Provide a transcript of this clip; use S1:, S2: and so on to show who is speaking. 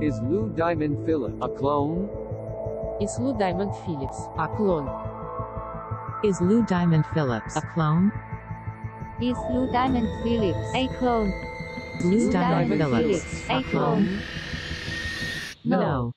S1: Is Lou Diamond Phillips a clone?
S2: Is Lou Diamond Phillips a clone?
S3: Is Lou Diamond Phillips a clone?
S4: Is Lou Diamond Phillips a clone?
S3: Lou Diamond Phillips a
S4: clone?
S3: No.